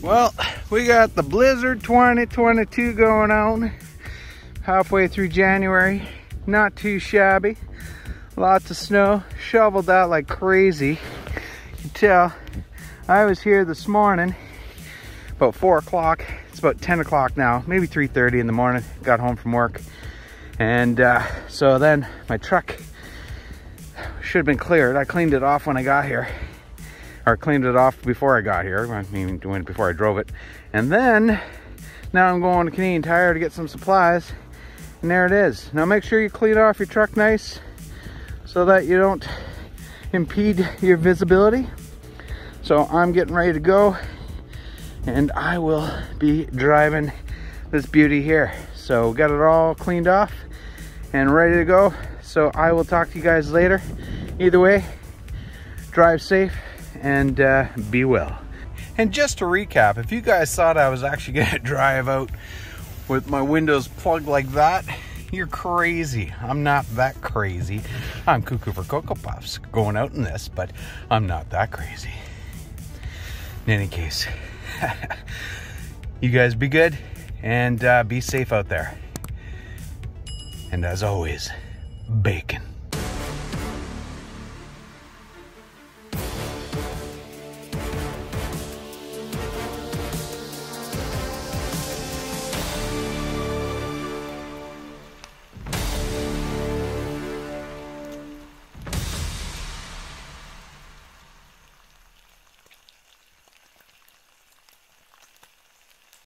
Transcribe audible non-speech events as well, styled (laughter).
Well, we got the Blizzard 2022 going on. Halfway through January. Not too shabby. Lots of snow. Shoveled out like crazy. You can tell. I was here this morning about 4 o'clock. It's about 10 o'clock now. Maybe 3.30 in the morning. Got home from work. And uh, so then my truck should have been cleared. I cleaned it off when I got here or cleaned it off before I got here. I mean, before I drove it. And then, now I'm going to Canadian Tire to get some supplies. And there it is. Now make sure you clean off your truck nice so that you don't impede your visibility. So I'm getting ready to go and I will be driving this beauty here. So got it all cleaned off and ready to go. So I will talk to you guys later. Either way, drive safe and uh, be well. And just to recap, if you guys thought I was actually (laughs) gonna drive out with my windows plugged like that, you're crazy. I'm not that crazy. I'm cuckoo for Cocoa Puffs going out in this, but I'm not that crazy. In any case, (laughs) you guys be good and uh, be safe out there. And as always, bacon.